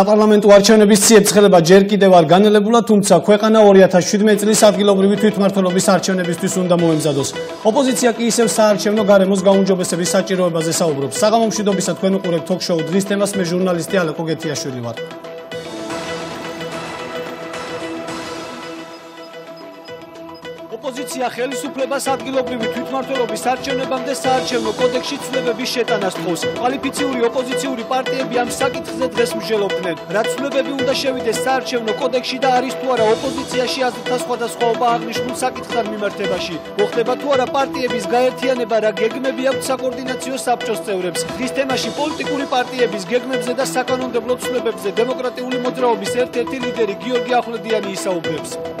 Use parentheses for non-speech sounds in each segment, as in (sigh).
საპარლამენტო არჩევნების ციებ-ცხელება ჯერ კიდევ არ განელებულა, თუმცა ქვეყანა 2017 წლის ადგილობრივი თვითმმართველობის არჩევნებისთვის უნდა მოემზადოს. ოპოზიცია კი ისევ საარჩევნო გარემოს გაუმჯობესების საჭიროებაზე საუბრობს. საღამო მშვიდობისა თქვენ უყურებთ თოქ-შოუ დღის თემას მე ჟურნალისტი ალეკო გეთიაშვილი ვარ. ოპოზიცია ხელისუფლებას ადგილობრივი თვითმმართველობის არჩევნებამდე საარჩევნო კოდექსში ცვლილებების შეტანას თხოვს. კვალიფიციური ოპოზიციური პარტიები ამ საკითხზე დღეს მსჯელობდნენ. რა ცვლილებები უნდა შევიდეს საარჩევნო კოდექსში და არის თუ არა ოპოზიციაში აზრთა სხვადასხვაობა აღნიშნულ საკითხთან მიმართებაში? მოხდება თუ არა პარტიების გაერთიანება რა გეგმები აქვს საკოორდინაციო საბჭოს წევრებს? დღის თემაში პოლიტიკური პარტიების გეგმებზე და საკანონმდებლო ცვლილებებზე დემოკრატიული მოძრაობის ერთ-ერთი ლიდერი გიორგი ახვლედიანი ისაუბრებს.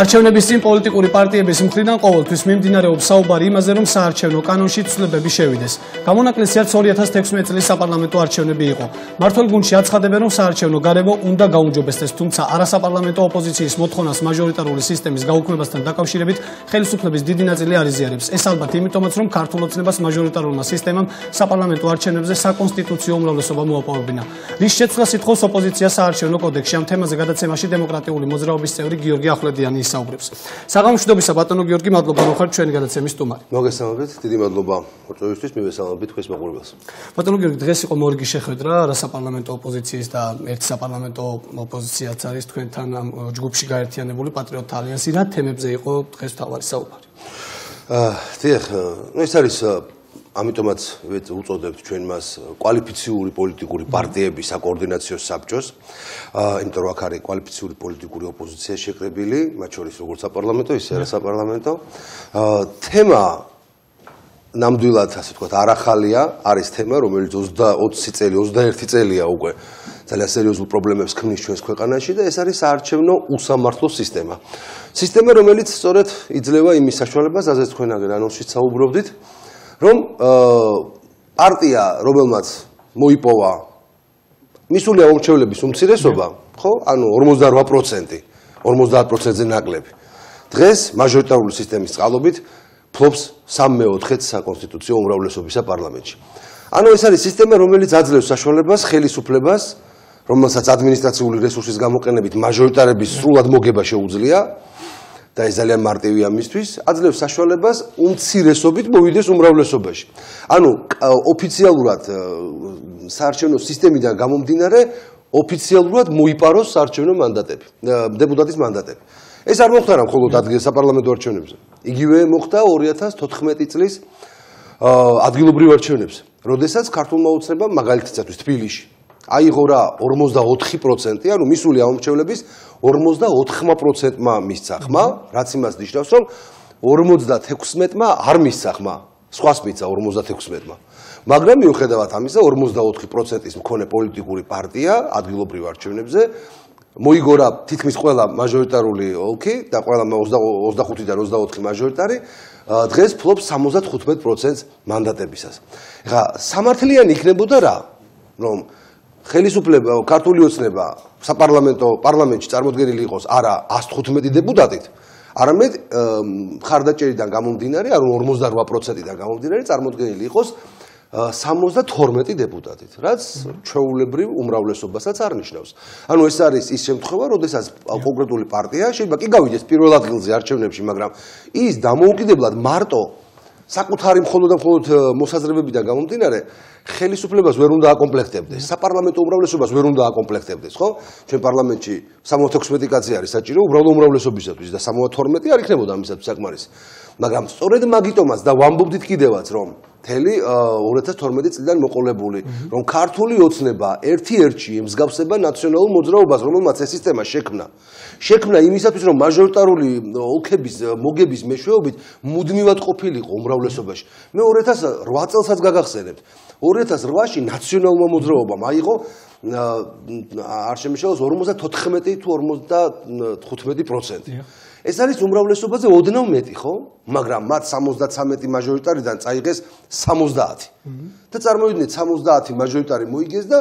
არჩევნების წინ პოლიტიკური პარტიების მხრიდან ყოველთვის მიმდინარეობს საუბარი იმაზე, რომ საარჩევნო კანონში ცვლილებები შევიდეს. გამონაკლისია 2016 წლის საპარლამენტო არჩევნები იყო. მართლ გუნდში აცხადებენ, რომ საარჩევნო გარემო უნდა გაუმჯობესდეს, თუმცა არასაპარლამენტო ოპოზიციის მოთხოვნას მაჟორიტარული სისტემის გაუქმებასთან დაკავშირებით ხელისუფლების დიდი ნაწილი არ იზიარებს. ეს ალბათ იმიტომაც, რომ ქართულ ოცნებას მაჟორიტარულმა სისტემამ საპარლამენტო არჩევნებზე საკონსტიტუციო უმრავლესობა მოაპოვებინა. რის შეცვლას ითხოვს ოპოზიცია საარჩევნო კოდექსში ამ თემაზე გადაცემაში დემოკრატიული მოძრაობის წევრი გიორგი ახვლედიანი ისაუბრებს. საღამოშდობისა ბატონო გიორგი, მადლობა რომ ხართ ჩვენი გადაცემის სტუმარი. მოგესალმებით, დიდი მადლობა მოწვევისთვის, მივესალმებით თქვენს მაყურებელს. ბატონო გიორგი, დღეს იყო მორგი შეხვედრა რა საპარლამენტო ოპოზიციის და ერთი საპარლამენტო ოპოზიციაც არის თქვენთან ამ ჯგუფში გაერთიანებული პატრიოტთა ალიანსი. რა თემებზე იყო დღეს თავარი საუბარი? აა, დიახ, ეს არის ამიტომაც უწოდებთ ჩვენ მას კვალიფიციური პოლიტიკური პარტიების საკოორდინაციო საბჭოს. აა, იმიტომ რომ აქ არის კვალიფიციური პოლიტიკური ოპოზიცია შეკრებილი, მათ შორის როგორც საპარლამენტო, ისე არასაპარლამენტო. აა, თემა ნამდვილად, ასე ვთქვათ, არახალია, არის თემა, რომელიც 20 წელი, 21 წელია უკვე ძალიან სერიოზულ პრობლემებს ქმნის ჩვენს ქვეყანაში და ეს არის საარჩევნო უსამართლო სისტემა. სისტემა, რომელიც სწორედ იძლევა იმის საშუალებას, ასე თქვენ აგერ ანონსით საუბრობდით, რომ პარტია რომელმაც მოიპოვა მისული აურჩევლების უმცირესობა, ხო? ანუ 48%, 50%-ზე ნაკლები. დღეს მაჟორიტარული სისტემის წყალობით ფლობს 3/4 საკონსტიტუციო უმრავლესობისა პარლამენტში. ანუ ეს არის სისტემა, რომელიც აძლევს საშუალებას ხელისუფლებას, რომელსაც ადმინისტრაციული რესურსის გამოყენებით მაჟორიტარების სრულად მოგება შეუძლია, და ეს ძალიან მარტივია მისთვის, აძლევს საშუალებას უმცირესობით მოვიდეს უმრავლესობაში. ანუ ოფიციალურად საარჩევნო სისტემიდან გამომდინარე, ოფიციალურად მოიპაროს საარჩევნო მანდატები, დეპუტატის მანდატები. ეს არ მოხდა რა მხოლოდ ადგილ საპარლამენტო არჩევნებზე. იგივე მოხდა 2014 წლის ადგილობრივ არჩევნებზე, როდესაც ქართულმა უცნებამ მაგალითად თბილისში აიღო რა 44%, ანუ მისული ამორჩევლების 44%-მა მისცა ხმა, რაც იმას ნიშნავს, რომ 56-მა არ მისცა ხმა, სხვას მისცა 56-მა. მაგრამ მიუხედავად ამისა, 44%-ის მქონე პოლიტიკური პარტია ადგილობრივ არჩევნებზე მოიგორა თითქმის ყველა მაჟორიტარული ოლქი და ყველა 25-დან 24 მაჟორიტარი დღეს ფლობს 75%-ს მანდატებისას. ეხლა სამართლიანი იქნებოდა რა, რომ ხელისუფლება ქართული ოცნება საპარლამენტო პარლამენტში წარმოქმნილი იყოს არა 115 დეპუტატით, არამედ ხარდაჭერიდან გამომდინარე, ანუ 48%-დან გამომდინარე წარმოქმნილი იყოს 72 დეპუტატით, რაც ჩვეულებრივ უმრავლესობასაც არნიშნავს. ანუ ეს არის ის შემთხვევა, როდესაც კონკრეტული პარტია შეიძლება კი გავიდეს პირველ ადგილზე არჩევნებში, მაგრამ ის დამოუკიდებლად მარტო საკუთარი მხოლოდ და მხოლოდ მოსაზრებებიდან გამომდინარე ხელისუფლებას ვერ უნდა აკომპლექტებდეს, საპარლამენტო უმრავლესობას ვერ უნდა აკომპლექტებდეს, ხო? ჩვენ პარლამენტში 76 კაცი არის საჭირო უბრალოდ უმრავლესობისათვის და 72 არ იქნებოდა ამისათვის საკმარისი. მაგრამ სწორედ მაგიტომაც და ვამბობდით კიდევაც, რომ თელი 2012 წლიდან მოყოლებული, რომ ქართული ოცნება ერთ-ერთი ემსგავსება ნაციონალურ მოძრაობას, რომელმაც ეს სისტემა შექმნა. შექმნა იმისათვის, რომ მაჟორიტარული ოლქების მოგების მეშვეობით მუდმივად ყოფილიყო უმრავლესობაში. მე 2008 წელსაც გაგახსენებთ. 2008-ში ნაციონალურმა მოძრაობამ აიღო არ შემიშალოს 54 თუ 55%. ეს არის უმრავლესობაზე ოდნავ მეტი, ხო? მაგრამ მათ 73 მაჟორიტარიდან წაიღეს 70. და წარმოიდგინეთ 70 მაჟორიტარი მოიგეს და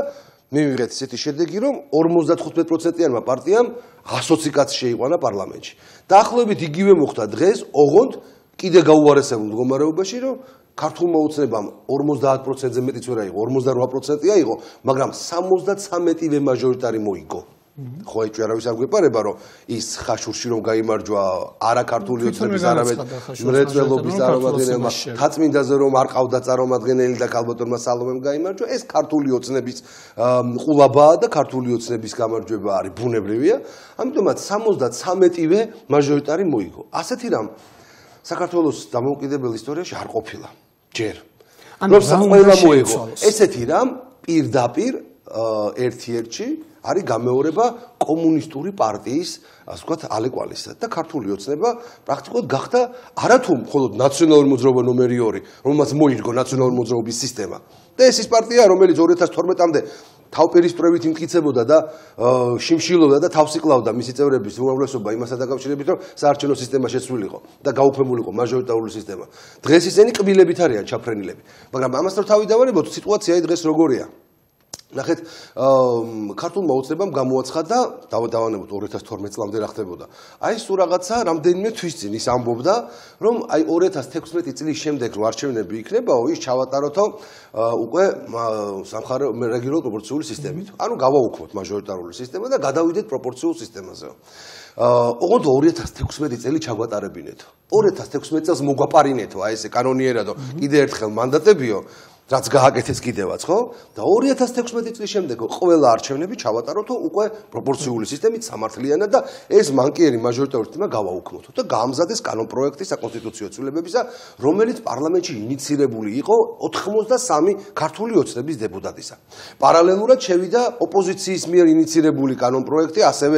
მივიღეთ ესეთი შედეგი, რომ 55%-იანმა პარტიამ 120 კაცი შეიყვანა პარლამენტში. დაახლოებით იგივე მოხდა დღეს, ოღონდ კიდე გაუარესებულ მდგომარეობაში, რომ ქართულმა ოცნებამ 50%-ზე მეტიც ვერ აიღო, 48%-ია იყო, მაგრამ 73-ე მაჟორიტარი მოიგო. ხო ეჭვი არავის არ გვეპარება რომ ის ხაშურში რომ გამოიმარჯვა არა ქართული ოცნების არამედ მრეწველობის წარმომადგენელმა თაწმინდაზე რომ არ ყავდა წარმომადგენელი და ქალბატონმა სალომემ გამოიმარჯვა ეს ქართული ოცნების ყულაბაა და ქართული ოცნების გამარჯვება არის ბუნებრივია. ამიტომაც 73-ივე მაჟორიტარი მოიგო. ასეთი რამ საქართველოს დამოუკიდებელ ისტორიაში არ ყოფილა ჯერ. რომ ყველა მოიგო ესეთი რამ პირდაპირ ერთ-ერთში არის გამეორება კომუნისტური პარტიის, ასე ვთქვათ, ალეკვალისა და ქართული ოცნება პრაქტიკულად გახდა არათუ მხოლოდ ნაციონალური მოძრაობა ნომერი 2, რომელმაც მოირგო ნაციონალური მოძრაობის სისტემა. და ეს ის პარტია, რომელიც 2012-მდე თავპირისპრევით იმტკიცებოდა და შიმშილობდა და თავს იკლავდა მისი წევრების უმრავლესობა იმასთან დაკავშირებით, რომ საარჩევნო სისტემა შეცვლილიყო და გაუფრთხილიყო მაჟორიტარული სისტემა. დღეს ისინი კბილებით არიან ჩაფრენილები, მაგრამ ამასთან თავი დავარებოთ, სიტუაცია დღეს როგორია? ნახეთ, ქართულმა უცნებამ გამოაცხადა, დავანებოთ 2012 წლამდე რა ხდებოდა. აი სულ რაღაცა რამდენიმე თვის წინ ის ამბობდა, რომ აი 2016 წლის შემდეგ რო არჩევნები იქნებაო, ის ჩავატაროთო უკვე სამხარო რეგიონულ პროპორციული სისტემით. ანუ გავაუქმოთ მაჟორიტარული სისტემა და გადავიდეთ პროპორციულ სისტემაზეო. აა ოღონდ 2016 წელი ჩაგვატარებინეთო. 2016 წელს მოგვაპარინეთო აი ესე კანონიერადო კიდე ერთხელ მანდატებიო. რაც გააკეთეს კიდევაც, ხო? და 2016 წლის შემდეგ ყველა არჩევნები ჩავატაროთ უკვე პროპორციული სისტემით სამართლიანად და ეს მანკიერი მაჟორიტარული სისტემა გავაუქმოთ და გაამზადეს კანონპროექტი საკონსტიტუციო ცვლილებებისა, რომელიც პარლამენტში ინიცირებული იყო 83 ქართული ოცნების დეპუტატისა. პარალელურად შევიდა ოპოზიციის მიერ ინიცირებული კანონპროექტი, ასევე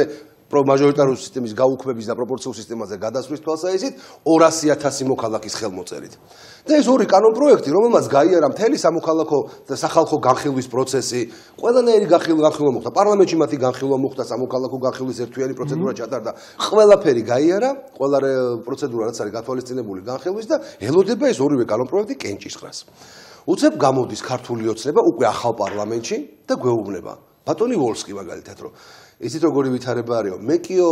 პრომაჟორიტარული სისტემის გაუქმების და პროპორციულ სისტემაზე გადასვლის თვალსაზრისით 200.000 მოქალაქის ხელმოწერით. და ეს ორი კანონპროექტი, რომელმაც გაიარა მთელი სამოქალაქო და სახალხო განხილვის პროცესი, ყველანაირი განხილვა მოხდა, პარლამენტში მათი განხილვა მოხდა, სამოქალაქო განხილვის ერთთვიანი პროცედურა ჩატარდა. ყველაფერი გაიარა, ყველა პროცედურა რაც არის გათვალისწინებული განხილვის და ელოდება ეს ორივე კანონპროექტი კენჭისყრას. უცებ გამოდის ქართული ოცნება უკვე ახალ პარლამენტში და გვეუბნება. ბატონი ვოლსკი მაგალითად რომ ისიც როგორი ვითარება არისო? მე კიო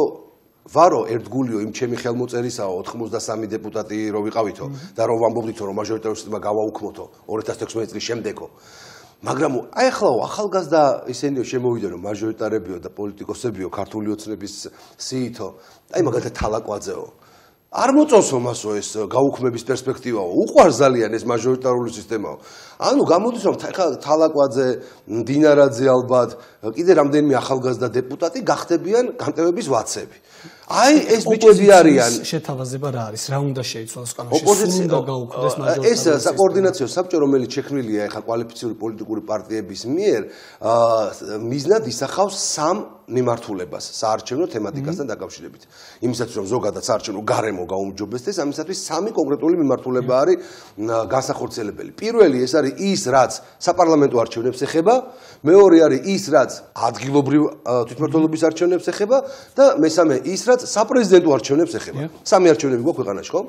ვარო ერთგულიო იმ ჩემი ხელმოწერისაო 83 დეპუტატი რო ვიყავითო და რომ ვამბობდითო რომ მაჟორიტარული სისტემა გავაუქმოთო 2016 წლის შემდეგო. მაგრამ აი ახლა ახალგაზრდა ისინი შემოვიდნენ რომ მაჟორიტარებიო და პოლიტიკოსებიო ქართული ოცნების სიითო აი მაგალითად თალაკვაძეო არ მოწონს ომასო ეს გაუქმების პერსპექტივაო. უყვარს ძალიან ეს მაჟორიტარული სისტემაო. ანუ გამოდის რომ თალაკვაძე, დინარაძე ალბათ, კიდე რამდენიმე ახალგაზრდა დეპუტატი გახდებიან განტევების ვაცები. აი ეს ბიჭები არიან. შეთავაზება რა არის? რა უნდა შეიცვალოს კანონში? ოპოზიცია უნდა გაუქმდეს მაჟორიტარული ეს საკოორდინაციო საბჭო რომელიც შექმნილია ახლა კვალიფიციური პოლიტიკური პარტიების მიერ, აა მიზნად ისახავს სამ მიმართულებას საარჩევნო თემატიკასთან დაკავშირებით. იმისათვის რომ ზოგადად საარჩევნო გარემო გაუმჯობესდეს, ამისათვის სამი კონკრეტული მიმართულება არის განსახორციელებელი. პირველი ეს არის ის, რაც საპარლამენტო არჩევნებს ეხება, მეორე არის ის, რაც ადგილობრივ თვითმმართველობის არჩევნებს ეხება და მესამე ის, რაც საპრეზიდენტო არჩევნებს ეხება. სამი არჩევნები გვაქვს ქვეყანაში, ხო?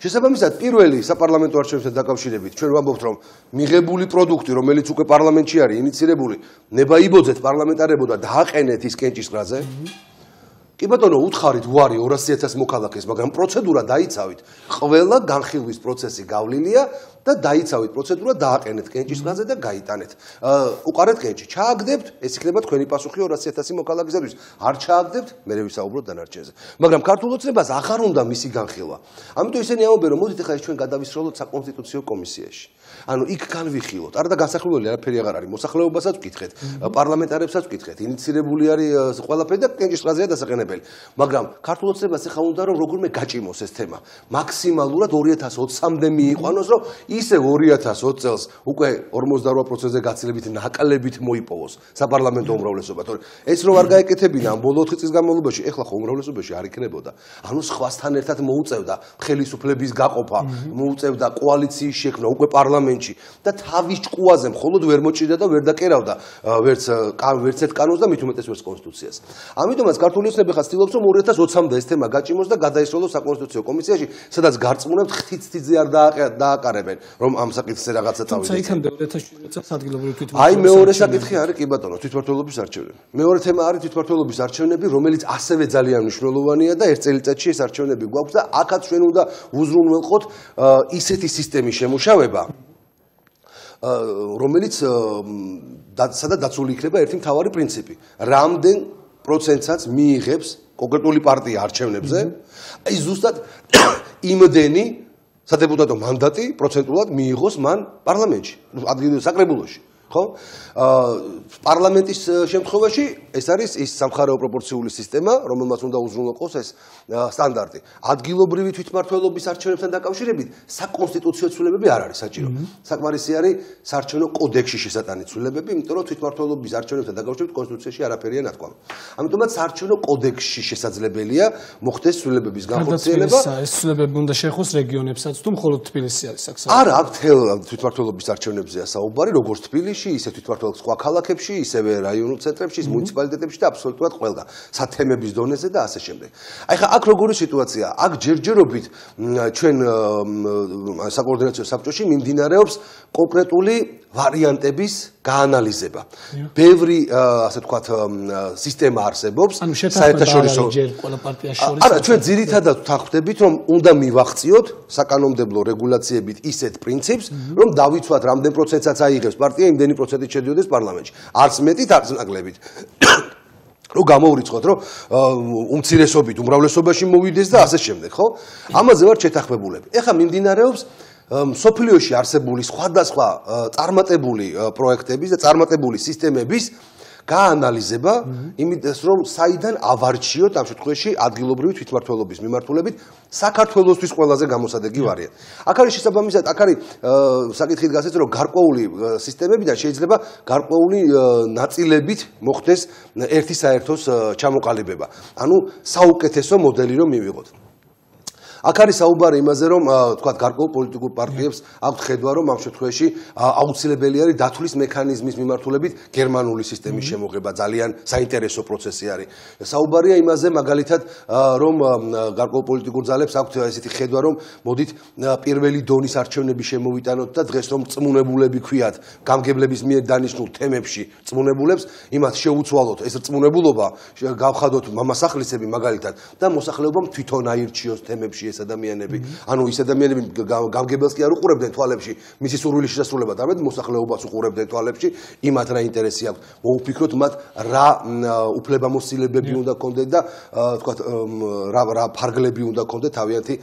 შესაბამისად, პირველი საპარლამენტო არჩევნებთან დაკავშირებით ჩვენ ვამბობთ, რომ მიღებული პროდუქტი, რომელიც უკვე პარლამენტში არის ინიცირებული, ნება იბოძეთ პარლამენტარებო და დააყენეთ ის კენჭისყრაზე? კი ბატონო, უთხარით უარი 200.000 მოქალაქეს, მაგრამ პროცედურა დაიცავით. ყველა განხილვის პროცესი გავლილია და დაიცავით პროცედურა, დააყენეთ კენჭისყრაზე და გაიტანეთ. უყარეთ კენჭი, ჩააგდებთ, ეს იქნება თქვენი პასუხი 200.000 მოქალაქისათვის. არ ჩააგდებთ, მე ვისაუბროთ დანარჩენზე. მაგრამ ქართულოცნებას აღარ უნდა მისი განხილვა. ამიტომ ისინი ამბობენ, რომ მოდით ახლა ეს ჩვენ გადავისროლოთ საკონსტიტუციო კომისიაში. ანუ იქ განვიხილოთ. არა და გასახლებული არაფერი აღარ არის. მოსახლეობასაც ვკითხეთ, პარლამენტარებსაც ვკითხეთ. ინიცირებული არის ყველაფერი და კენჭისყრაზეა დასაყენებელი. მაგრამ ქართულოცნებას ახლა უნდა რომ როგორმე გაჭიმოს ეს თემა. მაქსიმალურად 2020-მდე მიიყვანოს, რომ ისე 2020 წელს უკვე 48%-ზე გაცილებით ნაკლებით მოიპოვოს საპარლამენტო უმრავლესობა, თორე ეს რო არ გაეკეთებინა ამ ბოლო 4 წლის განმავლობაში, ეხლა ხო უმრავლესობაში არ იქნებოდა. ანუ სხვასთან ერთად მოუწევდა ხელისუფლების გაყოფა, მოუწევდა კოალიციის შექმნა უკვე პარლამენტში და თავის ჭკუაზე მხოლოდ ვერ მოჭიდა და ვერ დაკერავდა ვერც ვერც ერთ კანონს და მით უმეტეს ვერც კონსტიტუციას. ამიტომაც ქართული ოცნები ხა ცდილობს რომ 2020-მდე ეს თემა გაჭიმოს და გადაისროლოს საკონსტიტუციო კომისიაში, სადაც გარწმუნებთ ხთიც თიძე არ დააყარებენ. რომ ამ საკითხზე რაღაცა თუმცა წავიდეთ. იქამდე 2017 წელს ადგილობრივი თვითმმართველობა აი მეორე საკითხი არის კი ბატონო, თვითმართველობის არჩევნები. მეორე თემა არის თვითმართველობის არჩევნები, რომელიც ასევე ძალიან მნიშვნელოვანია და ერთ წელიწადში ეს არჩევნები გვაქვს და აქაც ჩვენ უნდა უზრუნველყოთ ისეთი სისტემის შემუშავება, რომელიც აა, და- სადაც დაცული იქნება ერთი მთავარი პრინციპი. რამდენ პროცენტსაც მიიღებს კონკრეტული პარტია არჩევნებზე? აი ზუსტად (coughs) იმდენი სადეპუტატო მანდატი პროცენტულად მიიღოს მან პარლამენტში, ადგილ საკრებულოში. ხო? აა პარლამენტის შემთხვევაში ეს არის ის სამხარეო პროპორციული სისტემა, რომელმაც უნდა უზრუნველყოს ეს სტანდარტი. ადგილობრივი თვითმმართველობის არჩევნებთან დაკავშირებით საკონსტიტუციო ცვლილებები არ არის საჭირო. საკმარისი არის საარჩევნო კოდექსში შესატანი ცვლილებები, იმიტომ რომ თვითმმართველობის არჩევნებთან დაკავშირებით კონსტიტუციაში არაფერია ნათქვამი. ამიტომაც საარჩევნო კოდექსში შესაძლებელია მოხდეს ცვლილებების განხორციელება. ეს ცვლილებები უნდა შეხოს რეგიონებსაც თუ მხოლოდ თბილისი არის აქ საქმე არა, აქ თელ თვითმმართველობის არჩევნებზეა საუბარი, როგორც თბილისში, ისე თვითმმართველობის სხვა ქალაქებში, ისევე რაიონულ ცენტრებში, მუნიციპალიტეტებში და აბსოლუტურად ყველგან, სათემების დონეზე და ასე შემდეგ. აი ხა აქ როგორი სიტუაცია? აქ ჯერჯერობით ჩვენ საკოორდინაციო საბჭოში მიმდინარეობს კონკრეტული ვარიანტების გაანალიზება. ბევრი ასე თქვათ მ, სისტემა არსებობს არის ჯერ ყველა პარტიას შორის არა, ჩვენ ძირითადად ვთანხმდებით, რომ უნდა მივახციოთ საკანონმდებლო რეგულაციებით ისეთ პრინციპს, რომ დავიცვათ რამდენ პროცენტსაც აიღებს პარტია, იმდენი პროცენტით შედიოდეს პარლამენტში. არც მეტით, არც ნაკლებით. (coughs) რომ გამოვრიცხოთ, რომ უმცირესობით უმრავლესობაში მოვიდეს და ასე შემდეგ, ხო? ამაზე ვარ შეთანხმებულები. ეხლა მიმდინარეობს სოფლიოში არსებული სხვადასხვა წარმატებული პროექტების და წარმატებული სისტემების გაანალიზება, იმიტოს რომ საიდან ავარჩიოთ ამ შემთხვევაში ადგილობრივი თვითმმართველობის მიმართულებით საქართველოსთვის ყველაზე გამოსადეგი ვარიანტი. აქ არის შესაბამისად, აქ არის აა, საკითხი დგას ეს რომ გარკვეული სისტემებიდან შეიძლება გარკვეული ნაწილებით მოხდეს ერთი საერთოს ჩამოყალიბება. ანუ საუკეთესო მოდელი რომ მივიღოთ. აქ არის საუბარი იმაზე, რომ თქვა გარკვეულ პოლიტიკურ პარტიებს აქვთ ხედვა, რომ ამ შემთხვევაში აუცილებელი არის დათვლის მექანიზმის მიმართულებით გერმანული სისტემის შემოღება, ძალიან საინტერესო პროცესი არის. საუბარია იმაზე, მაგალითად, რომ გარკვეულ პოლიტიკურ ძალებს აქვთ ესეთი ხედვა, რომ მოდით პირველი დონის არჩევნები შემოვიტანოთ და დღეს რომ წმუნებულები ქვიათ გამგებლების მიერ დანიშნულ თემებში წმუნებულებს, იმათ შეუცვალოთ. ეს წმუნებულობა, გავხადოთ მამასახლისები მაგალითად და მოსახლეობამ თვითონ აირჩიოს თემებში ეს ადამიანები. ანუ ის ადამიანები გა- გამგებელს კი არ უყურებდნენ თვალებში, მისი სურვილის შესრულებას, არამედ მოსახლეობას უყურებდნენ თვალებში, იმათ რა ინტერესი აქვს. მოუფიქროთ მათ რა უფლებამოსილებები უნდა კონდეთ და მ, რა რა ფარგლები უნდა კონდეთ თავიანთი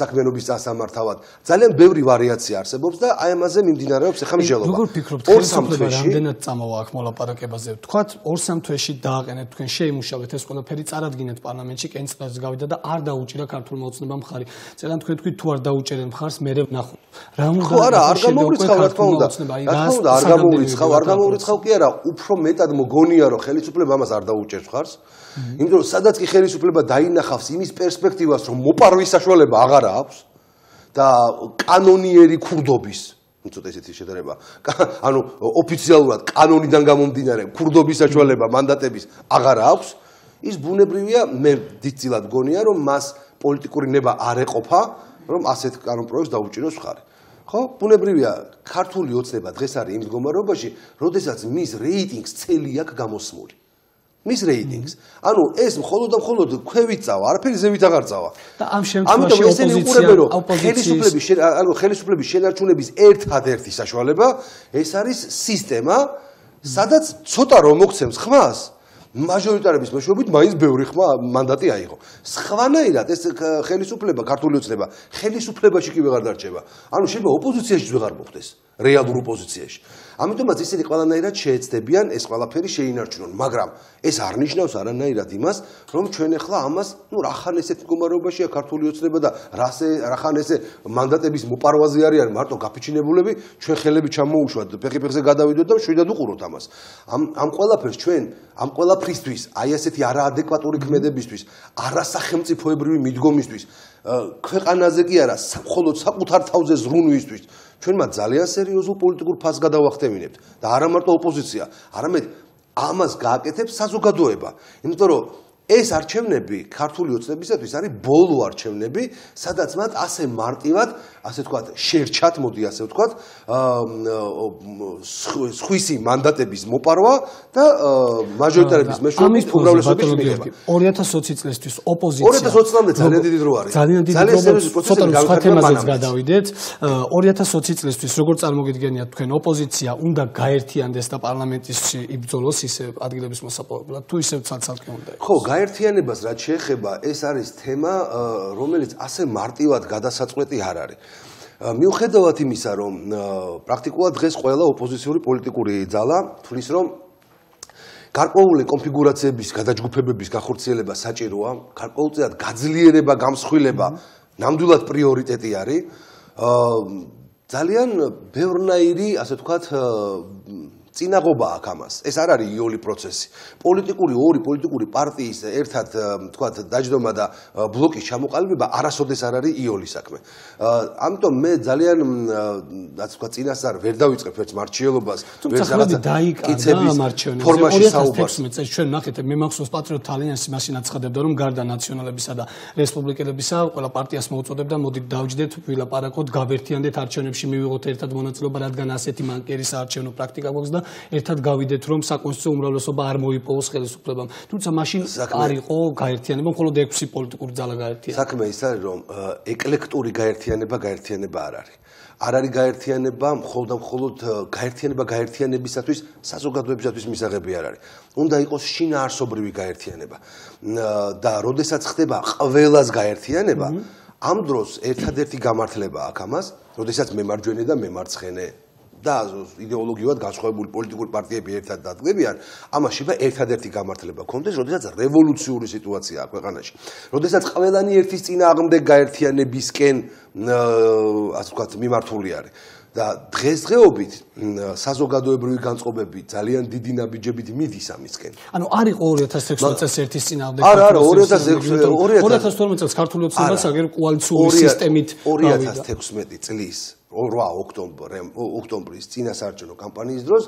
საქმიანობის წასამართავად. ძალიან ბევრი ვარიაცია არსებობს და აი ამაზე მიმდინარეობს ახლა მსჯელობა. როგორ ფიქრობთ ორ სამ ხელისუფლება თვეში რამდენად წამოვა აქ მოლაპარაკებაზე თქვათ ორ სამ თვეში დააყენეთ თქვენ შეიმუშავეთ ეს ყველაფერი წარადგინეთ პარლამენტში კენწრას გავიდა და არ დაუჭირა ქართულმა ოცნებამ მხარი. წერან თქვენ თქვით თუ არ დაუჭერენ მხარს მე ვნახო რა უნდა ხო არა არ გამოურიცხავ რა თქმა უნდა. რა თქმა უნდა არ გამოურიცხავ არ გამოურიცხავ კი არა უფრო მეტად მგონია რომ ხელისუფლება ამას არ დაუჭერს ხარს იმიტომ რომ სადაც კი ხელისუფლება დაინახავს იმის პერსპექტივას რომ მოპარვის საშუალება აღარა აქვს და კანონიერი ქურდობის უცოტა ესეთი შედარება ანუ ოფიციალურად კანონიდან გამომდინარე ქურდობის საშუალება მანდატების აღარა აქვს ის ბუნებრივია მე დიდწილად გონია რომ მას პოლიტიკური ნება არ ეყოფა რომ ასეთ კანონ პროექტს დაუჭიროს ხარი ხო? ბუნებრივია ქართული ოცნება დღეს არის იმ მდგომარეობაში როდესაც მის რეიტინგს წელი აქვს გამოსმული. მის რეიტინგს. ანუ ეს მხოლოდ და მხოლოდ ქვევით წავა არაფერი ზევით აღარ წავა. და ამ ამიტომ შემთხვევაში ესენი ოპოზიცია უყურებენ რომ ხელისუფლების ანუ ხელისუფლების შენარჩუნების ერთადერთი საშუალება ეს არის სისტემა სადაც ცოტა რომ მოგცემს ხმას მაჟორიტარების მეშვეობით მაინც ბევრი ხმა მანდატი აიღო. სხვანაირად ეს ხელისუფლება, ქართული ოცნება ხელისუფლებაში კი ვეღარ დარჩება. ანუ შეიძლება ოპოზიციაში ვეღარ მოხდეს, რეალურ ოპოზიციაში. ამიტომაც ისინი ყველანაირად შეეცდებიან ეს ყველაფერი შეინარჩუნონ, მაგრამ ეს არ ნიშნავს არანაირად იმას, რომ ჩვენ ახლა ამას, ну, რახან ესეთ მდგომარეობაშია ქართული ოცნება და რასე რახან ესე მანდატების მოპარვაზე არიან მარტო გაფიჩინებულები, ჩვენ ხელები ჩამოუშვათ, ფეხი-ფეხზე გადავიდოთ და შვიდად უყუროთ ამას. ამ ამ ყველაფერს ჩვენ ამ ყველაფრისთვის, აი ესეთი არაადეკვატური ქმედებისთვის, არასახელმწიფოებრივი მიდგომისთვის, ქვეყანაზე კი არა, მხოლოდ საკუთარ თავზე ზრუნვისთვის, ჩვენმა ძალიან სერიოზულ პოლიტიკურ ფასს გადავახტევინებთ და არა მარტო ოპოზიცია, არამედ ამას გააკეთებს საზოგადოება. იმიტომ რომ ეს არჩევნები ქართული ოცნებისათვის არის ბოლო არჩევნები, სადაც მათ ასე მარტივად, ასე ვთქვათ, შერჩათ, მოდი ასე ვთქვათ, სხვისი მანდატების მოპარვა და მაჟორიტარების მეშვეობით უმრავლესობის მიღება. 2020 წლისთვის ოპოზიცია 2020 წლამდე ძალიან დიდი დრო არის. ძალიან დიდი დრო ცოტა სხვა თემაზეც გადავიდეთ. 2020 წლისთვის როგორ წარმოგიდგენიათ თქვენ ოპოზიცია უნდა გაერთიანდეს და პარლამენტის იბრძოლოს ისე ადგილების მოსაპოვებლად თუ ისე ცალ-ცალკე უნდა იყოს? ხო, გაერთიანებას რაც შეეხება, ეს არის თემა, რომელიც ასე მარტივად გადასაწყვეტი არ არის. მიუხედავად იმისა, რომ პრაქტიკულად დღეს ყველა ოპოზიციური პოლიტიკური ძალა თulis რომ გარკვეული კონფიგურაციების გადაჯგუფებების გახორციელება საჭიროა, გარკვეულწილად გაძლიერება, გამსხვილება ნამდვილად პრიორიტეტი არის. აა ძალიან ბევრნაირი, ასე ვთქვათ, წინაღობა აქვს ამას. ეს არ არის იოლი პროცესი. პოლიტიკური ორი პოლიტიკური პარტიის ერთად თქვათ დაждდომა და ბლოკის ჩამოყალიბება არასოდეს არ არის იოლი საქმე. ამიტომ მე ძალიან ასე ვთქვათ წინასწარ ვერ დავიწყებ ერთ მარჩიელობას, ვერ რაღაცა მარჩიელობა. ფორმაში საუბარს. 2016 წელს ჩვენ ნახეთ მე მაქსოს პატრიოტ ალიანსი მაშინ აცხადებდა რომ გარდა ნაციონალებისა და რესპუბლიკელებისა ყველა პარტიას მოუწოდებდა მოდით დავჯდეთ ვილაპარაკოთ გავერთიანდეთ არჩევნებში მივიღოთ ერთად მონაწილეობა რადგან ასეთი მანკერის არჩევნო პრაქტიკა გვაქვს და ერთად გავიდეთ რომ საკონსტიტუციო უმრავლესობა არ მოიპოვოს ხელისუფლებამ. თუმცა მაშინ არ იყო გაერთიანება, მხოლოდ ექვსი პოლიტიკური ძალა გაერთიანდა. საქმე ის არის რომ ეკლექტური გაერთიანება გაერთიანება არ არის. არ არის გაერთიანება მხოლოდ და მხოლოდ გაერთიანება გაერთიანებისათვის საზოგადოებისათვის მისაღები არ არის. უნდა იყოს შინაარსობრივი გაერთიანება. და როდესაც ხდება ყველას გაერთიანება, ამ დროს ერთადერთი გამართლება აქვს ამას, როდესაც მემარჯვენე და მემარცხენე და იდეოლოგიურად განსხვავებული პოლიტიკური პარტიები ერთად დადგებიან, ამაში და ერთადერთი გამართლება კონდეს, როდესაც რევოლუციური სიტუაციაა ქვეყანაში. როდესაც ყველანი ერთის წინააღმდეგ გაერთიანებისკენ ასე ვთქვათ, მიმართული არის. და დღესდღეობით საზოგადოებრივი განწყობები ძალიან დიდი ნაბიჯებით მიდის ამისკენ. ანუ არ იყო 2016 წელს ერთის წინააღმდეგ. არა, არა, 2016 2012 წელს ქართული ოცნებას აგერ კოალიციური სისტემით 2016 წლის 8 ოქტომბრი ოქტომბრის წინასაარჩევნო კამპანიის დროს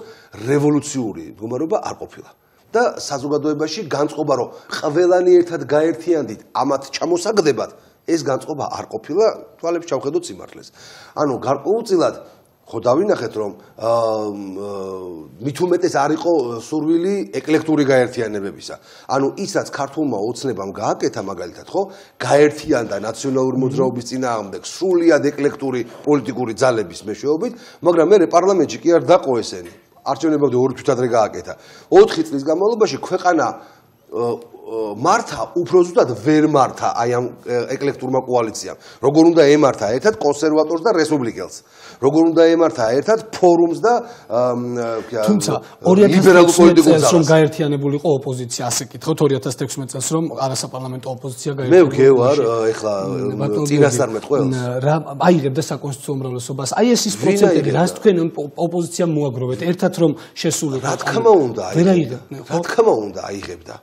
რევოლუციური მდგომარეობა არ ყოფილა. და საზოგადოებაში განწყობა რომ ყველანი ერთად გაერთიანდით ამათ ჩამოსაგდებად ეს განწყობა არ ყოფილა თვალებს ჩავხედოთ სიმართლეს. ანუ გარკვეულწილად ხო დავინახეთ რომ მით უმეტეს არ იყო სურვილი ეკლექტური გაერთიანებებისა. ანუ ისაც ქართულმა ოცნებამ გააკეთა მაგალითად, ხო? გაერთიანდა ნაციონალური მოძრაობის წინააღმდეგ სრულიად ეკლექტური პოლიტიკური ძალების მეშვეობით, მაგრამ მე პარლამენტში კი არ დაყო ესენი. არჩევნებამდე ორი თვით ადრე გააკეთა. 4 წლის განმავლობაში ქვეყანა მართა უფრო ზუსტად ვერ მართა აი ამ ეკლექტურმა კოალიციამ. როგორ უნდა ემართა ერთად კონსერვატორს და რესპუბლიკელს. როგორ უნდა ემართა ერთად ფორუმს და თუმცა 2016 წელს რომ გაერთიანებულიყო ოპოზიცია, ასე კითხოთ 2016 წელს რომ არასაპარლამენტო ოპოზიცია გაერთიანებული. მე ვქევარ ეხლა წინასწარ მე ყველს. რა აიღებდა საკონსტიტუციო უმრავლესობას. აი ეს ის პროცენტები, რას თქვენ ოპოზიციამ მოაგროვეთ ერთად რომ შესულიყო. რა თქმა უნდა, აიღებდა. რა თქმა უნდა, აიღებდა.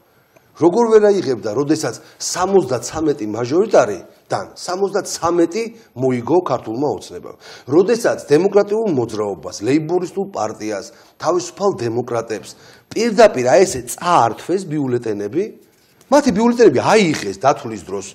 როგორ ვერ აიღებდა, როდესაც 73 მაჟორიტარიდან 73 მოიგო ქართულმა ოცნებამ. როდესაც დემოკრატიულ მოძრაობას, ლეიბორისტულ პარტიას, თავისუფალ დემოკრატებს პირდაპირ აი ესე წაართვეს ბიულეტენები, მათი ბიულეტენები აიღეს დათulis დროს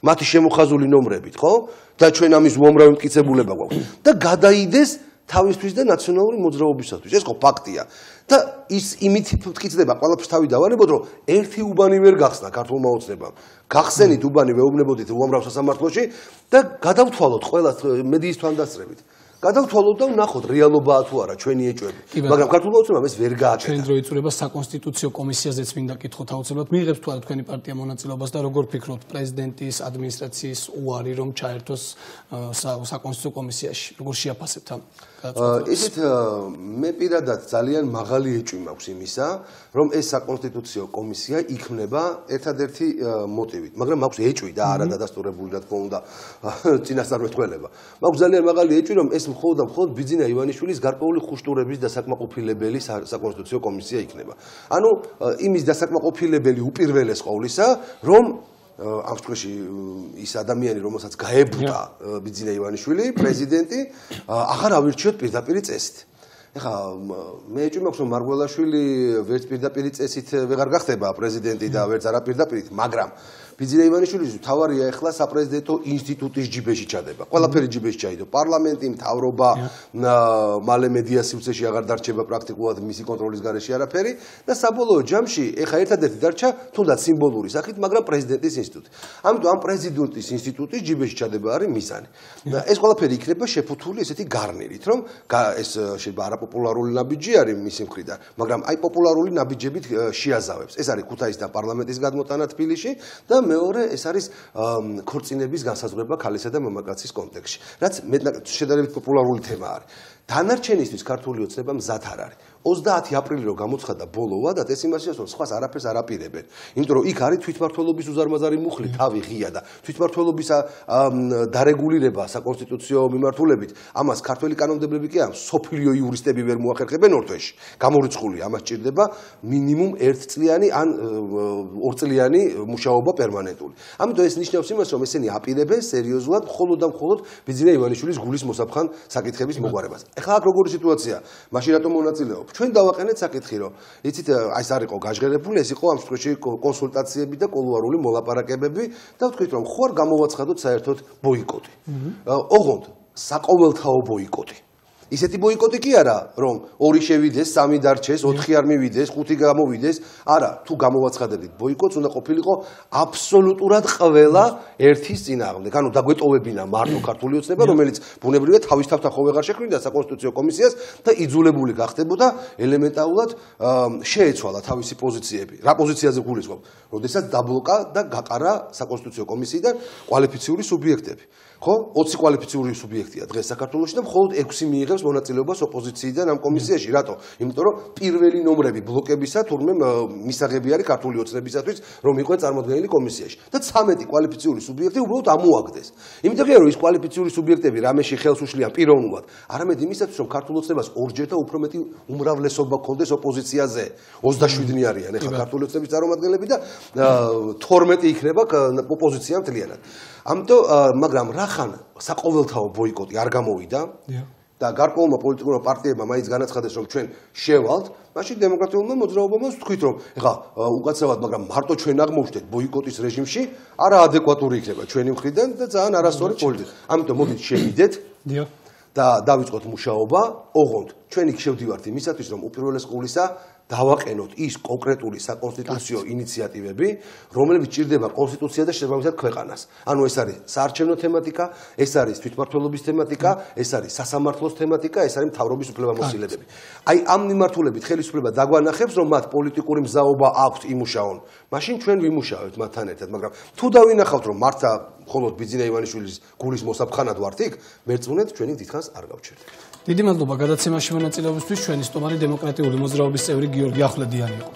მათი შემოხაზული ნომრებით, ხო? და ჩვენ ამის უამრავი მტკიცებულება გვაქვს. და გადაიდეს თავისთვის და ნაციონალური მოძრაობისათვის. ეს ხო ფაქტია. და ის იმით მტკიცდება ყველაფერს თავი დავარებოდ, რომ ერთი უბანი ვერ გახსნა ქართულმა ოცნებამ. გახსენით უბანი ვეუბნებოდით უამრავ სასამართლოში და გადავთვალოთ ყველა მედიის თვალდასწრებით. გადავთვალოთ და ვნახოთ რეალობაა თუ არა ჩვენი ეჭვები. მაგრამ ქართულ მოწმობამ ეს ვერ გააკეთა. ჩვენ დრო იწურება საკონსტიტუციო კომისიაზეც მინდა კითხოთ აუცილებლად. მიიღებს თუ არა თქვენი პარტია მონაწილეობას და როგორ ფიქრობთ პრეზიდენტის ადმინისტრაციის უარი რომ ჩაერთოს საკონსტიტუციო კომისიაში? როგორ შეაფასებთ ამ? ისეთ მე პირადად ძალიან მაღალი ეჭვი მაქვს იმისა, რომ ეს საკონსტიტუციო კომისია იქმნება ერთადერთი მოტივით, მაგრამ მაქვს ეჭვი და არა დადასტურებული რა თქმა უნდა წინასწარმეტყველება. მაქვს ძალიან მაღალი ეჭვი, რომ ეს მხოლოდ და მხოლოდ ბიძინა ივანიშვილის გარკვეული ხუშტურების დასაკმაყოფილებელი საკონსტიტუციო კომისია იქნება. ანუ იმის დასაკმაყოფილებელი უპირველეს ყოვლისა, რომ ამ შემთხვევაში ის ადამიანი რომელსაც გაებუდა ბიძინა ივანიშვილი პრეზიდენტი აღარ ავირჩიოთ პირდაპირ წესით. ეხლა მე ეჭვი მაქვს რომ მარგველაშვილი ვერც პირდაპირ წესით ვეღარ გახდება პრეზიდენტი და ვერც არაპირდაპირით, მაგრამ ბიძინა ივანიშვილის თავარია ახლა საპრეზიდენტო ინსტიტუტის ჯიბეში ჩადება. ყველაფერი ჯიბეში ჩაიდო. პარლამენტი, მთავრობა, მალე მედია სივრცეში აღარ დარჩება პრაქტიკულად მისი კონტროლის გარეშე არაფერი და საბოლოო ჯამში ეხა ერთადერთი დარჩა თუნდაც სიმბოლური სახით, მაგრამ პრეზიდენტის ინსტიტუტი. ამიტომ ამ პრეზიდენტის ინსტიტუტის ჯიბეში ჩადება არის მიზანი. ეს ყველაფერი იქნება შეფუთული ესეთი გარნირით, რომ ეს შეიძლება არაპოპულარული ნაბიჯი არის მისი მხრიდან, მაგრამ აი პოპულარული ნაბიჯებით შეაზავებს. ეს არის ქუთაისთან პარლამენტის გადმოტანა თბილისში და მეორე ეს არის ქორწინების განსაზღვრება ქალისა და მამაკაცის კონტექსში. რაც მეტნაკლებად შედარებით პოპულარული თემა არის. დანარჩენისთვის ქართული ოცნება მზად არ არის. 30 აპრილი რო გამოცხადა ბოლოვა და ეს იმასია რომ სხვას არაფერს არ აპირებენ. იმიტომ რომ იქ არის თვითმართველობის უზარმაზარი მუხლი, თავი ღია და თვითმართველობის დარეგულირება საკონსტიტუციო მიმართულებით, ამას ქართული კანონმდებლები კი ამ სოფლიო იურისტები ვერ მოახერხებენ ორთვეში. გამორიცხული ამას ჭირდება მინიმუმ 1 წლიანი ან 2 წლიანი მუშაობა პერმანენტული. ამიტომ ეს ნიშნავს იმას, რომ ესენი აპირებენ სერიოზულად მხოლოდ და მხოლოდ ბიზნეს ივანიშვილის გულის მოსაფხან საკითხების მოგვარებას. ეხლა აქ როგორი სიტუაცია? მაშინ რატომ მონაწილეობ? ჩვენ დავაყენეთ საკითხი, რომ იცით, აი ეს არ იყო გაჟღერებული, ეს იყო ამ შემთხვევაში კონსულტაციები და კოლუარული მოლაპარაკებები და ვთქვით, რომ ხო არ გამოვაცხადოთ საერთოდ ბოიკოტი. ოღონდ საყოველთაო ბოიკოტი. ისეთი ბოიკოტი კი არა, რომ ორი შევიდეს, სამი დარჩეს, ოთხი არ მივიდეს, ხუთი გამოვიდეს. არა, თუ გამოვაცხადებით ბოიკოტს, უნდა ყოფილიყო აბსოლუტურად ყველა ერთის წინააღმდეგ. ანუ დაგვეტოვებინა მარტო ქართული ოცნება, რომელიც ბუნებრივია თავის თავთან ხო ვეღარ შექმნიდა საკონსტიტუციო კომისიას და იძულებული გახდებოდა ელემენტარულად შეეცვალა თავისი პოზიციები. რა პოზიციაზე გულისხმობ? როდესაც დაბლოკა და გაყარა საკონსტიტუციო კომისიიდან კვალიფიციური სუბიექტები. ხო? 20 კვალიფიციური სუბიექტია დღეს საქართველოში და მხოლოდ 6 მიიღებს მონაწილეობას ოპოზიციიდან ამ კომისიაში. რატო? იმიტომ რომ პირველი ნომრები ბლოკებისა თურმე მისაღები არის ქართული ოცნებისათვის, რომ იყვნენ წარმოქმნილი კომისიაში. და 13 კვალიფიციური სუბიექტი უბრალოდ ამოაგდეს. იმიტომ რომ ის კვალიფიციური სუბიექტები რამეში ხელს უშლიან პიროვნულად, არამედ იმისათვის, რომ ქართულ ოცნებას ორჯერ და უფრო მეტი უმრავლესობა ქონდეს ოპოზიციაზე. 27-ნი არიან ახლა ქართული ოცნების წარმომადგენლები და 12 იქნება ოპოზიცია მთლიანად. ამიტომ მაგრამ რახან საყოველთაო ბოიკოტი არ გამოვიდა და გარკვეულმა პოლიტიკურმა პარტიებმა მაინც განაცხადეს რომ ჩვენ შევალთ მაშინ დემოკრატიულმა მოძრაობამ ვთქვით რომ ეხა უკაცრავად მაგრამ მარტო ჩვენ აღმოჩნდეთ ბოიკოტის რეჟიმში არაადეკვატური იქნება ჩვენი მხრიდან და ძალიან არასწორი პოლიტიკა. ამიტომ მოდით შევიდეთ და დავიწყოთ მუშაობა ოღონდ ჩვენ იქ შევდივართ იმისათვის რომ უპირველეს ყოვლისა დავაყენოთ ის კონკრეტული საკონსტიტუციო ინიციატივები, რომლებიც ჭირდება კონსტიტუცია და შესაბამისად ქვეყანას. ანუ ეს არის საარჩევნო თემატიკა, ეს არის თვითმართველობის თემატიკა, ეს არის სასამართლოს თემატიკა, ეს არის მთავრობის უფლებამოსილებები. აი ამ მიმართულებით ხელისუფლება დაგვანახებს, რომ მათ პოლიტიკური მზაობა აქვთ იმუშაონ. მაშინ ჩვენ ვიმუშავებთ მათთან ერთად, მაგრამ თუ დავინახავთ, რომ მართლა მხოლოდ ბიძინა ივანიშვილის გულის მოსაფხანად ვართ იქ, მერწმუნეთ ჩვენი დიდხანს არ გავჩერდებით. დიდი მადლობა გადაცემაში მონაწილეობისთვის ჩვენი სტუმარი დემოკრატიული მოძრაობის წევრი გიორგი ახვლედიანი იყო